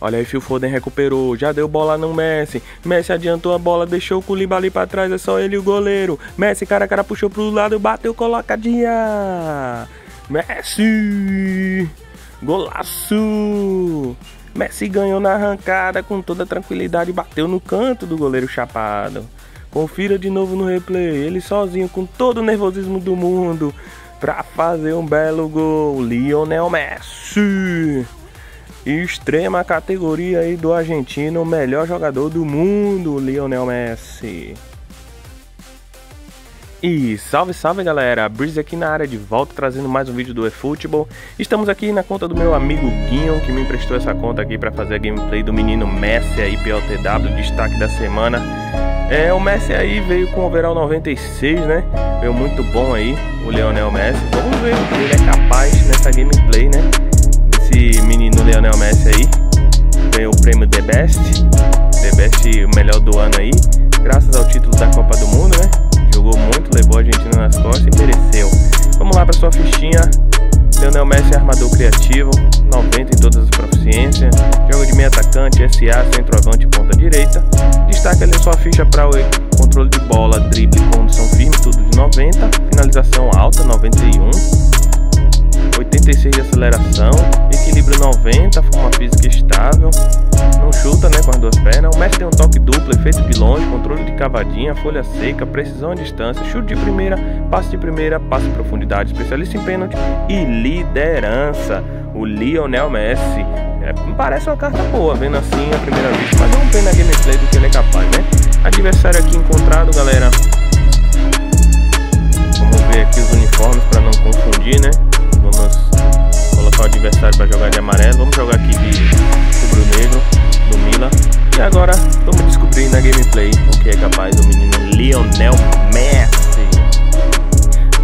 Olha aí, Phil Foden recuperou, já deu bola no Messi. Messi adiantou a bola, deixou o Koulibaly para trás, é só ele e o goleiro. Messi, cara cara, puxou pro lado, bateu, colocadinha. Messi! Golaço! Messi ganhou na arrancada com toda tranquilidade, bateu no canto do goleiro chapado. Confira de novo no replay, ele sozinho com todo o nervosismo do mundo para fazer um belo gol. Lionel Messi! Extrema categoria aí do argentino, melhor jogador do mundo, Lionel Messi. E salve, salve galera, Breeze aqui na área de volta trazendo mais um vídeo do eFootball. Estamos aqui na conta do meu amigo Guinho, que me emprestou essa conta aqui para fazer a gameplay do menino Messi aí, PLTW, destaque da semana. É, o Messi aí veio com o overall 96, né? Veio muito bom aí, o Lionel Messi. Vamos ver o que ele é capaz nessa gameplay, né? Menino Lionel Messi aí ganhou o prêmio The Best, The Best o melhor do ano aí, graças ao título da Copa do Mundo, né? Jogou muito, levou a Argentina nas costas e mereceu. Vamos lá para sua fichinha. Leonel Messi armador criativo, 90 em todas as proficiências, jogo de meio atacante, SA, centroavante ponta direita. Destaca a sua ficha para o controle de bola, drible, condição firme, tudo de 90, finalização alta, 91. 86 de aceleração, equilíbrio 90, forma física estável, não chuta né, com as duas pernas. O Messi tem um toque duplo, efeito de longe, controle de cavadinha, folha seca, precisão à distância, chute de primeira, passe de primeira, passe em profundidade, especialista em pênalti e liderança. O Lionel Messi. É, parece uma carta boa, vendo assim a primeira vista, mas vamos ver na gameplay do que ele é capaz, né? Adversário aqui encontrado, galera. Vamos ver aqui os uniformes para não confundir, né? Vamos colocar o adversário para jogar de amarelo. Vamos jogar aqui de rubro-negro, do Mila. E agora vamos descobrir na gameplay o que é capaz do menino Lionel Messi.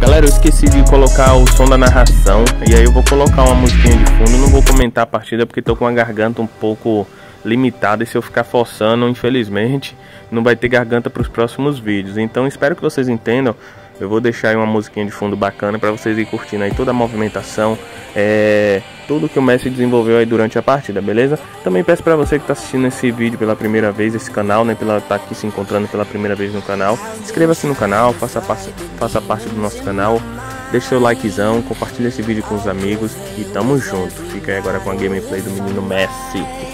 Galera, eu esqueci de colocar o som da narração. E aí eu vou colocar uma musiquinha de fundo. Não vou comentar a partida porque tô com a garganta um pouco limitada. E se eu ficar forçando, infelizmente, não vai ter garganta para os próximos vídeos. Então espero que vocês entendam. Eu vou deixar aí uma musiquinha de fundo bacana para vocês ir curtindo aí toda a movimentação, é, tudo que o Messi desenvolveu aí durante a partida, beleza? Também peço para você que está assistindo esse vídeo pela primeira vez, esse canal, né, pela tá aqui se encontrando pela primeira vez no canal, inscreva-se no canal, faça parte, faça parte do nosso canal, deixe seu likezão, compartilhe esse vídeo com os amigos e tamo junto. Fica aí agora com a gameplay do menino Messi.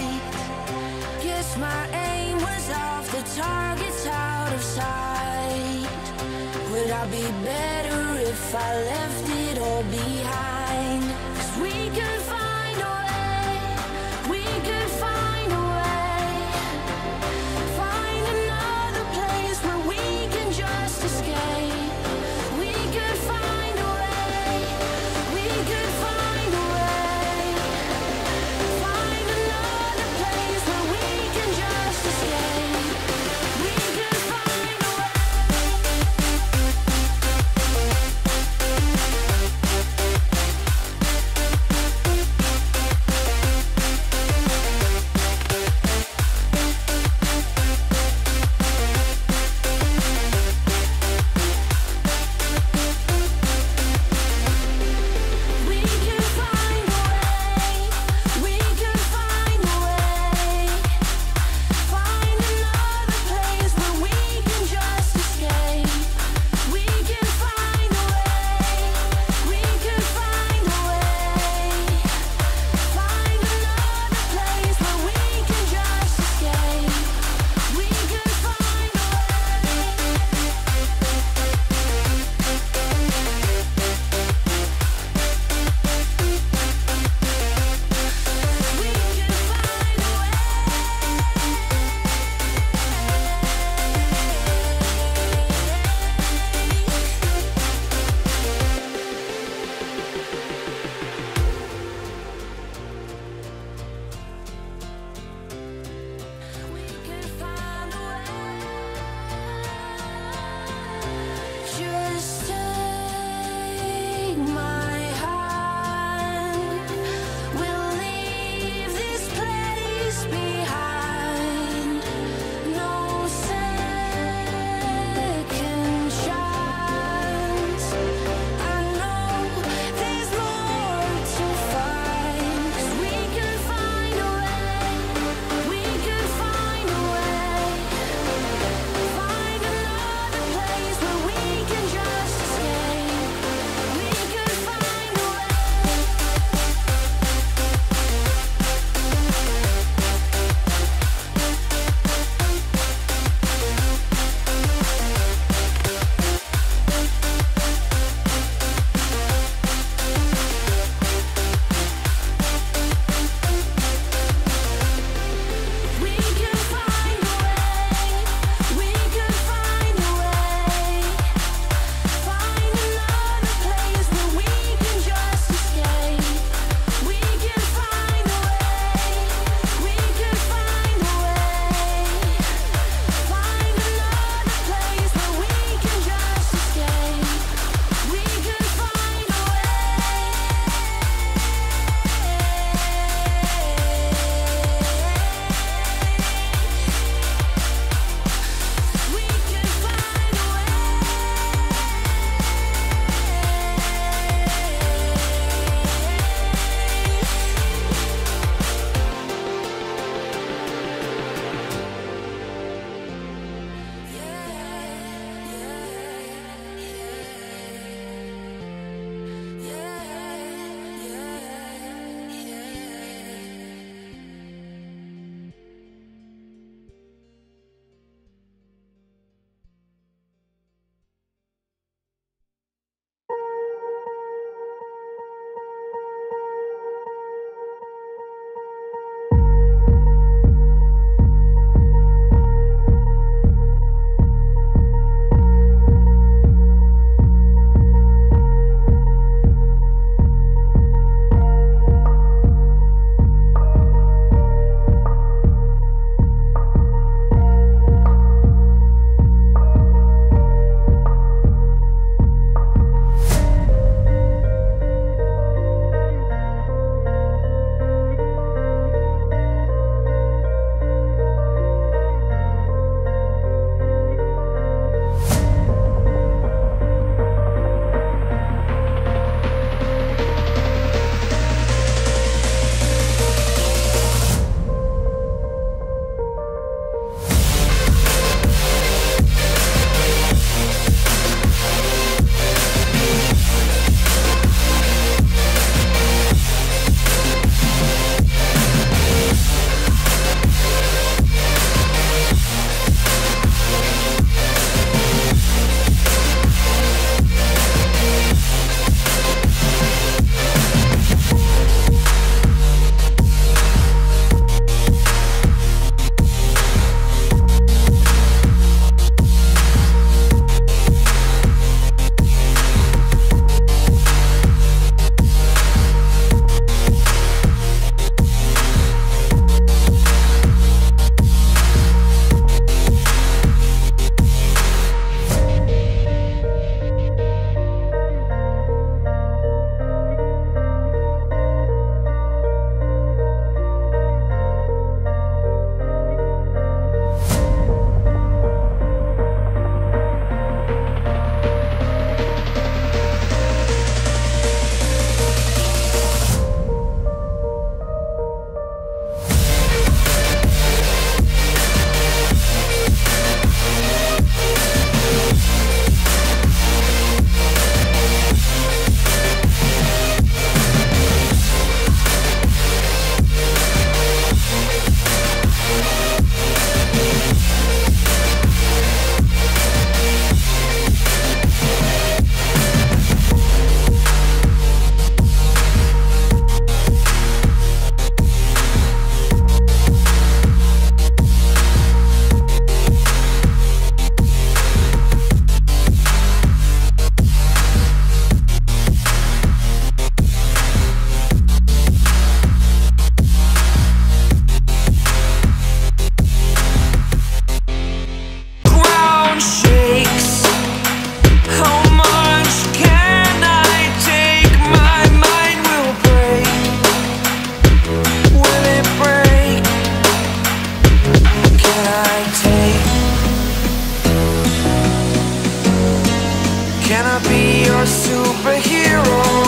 wanna be your superhero.